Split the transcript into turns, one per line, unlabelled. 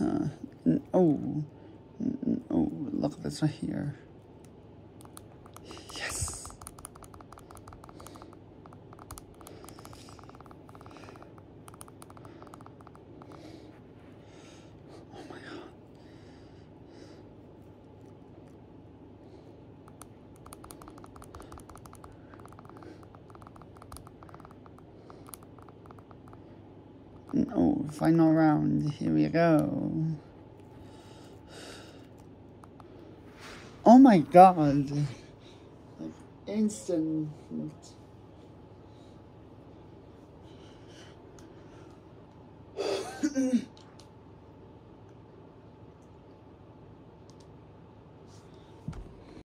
Uh, oh, oh, look at this right here. Oh, final round. Here we go. Oh my god. Like instant.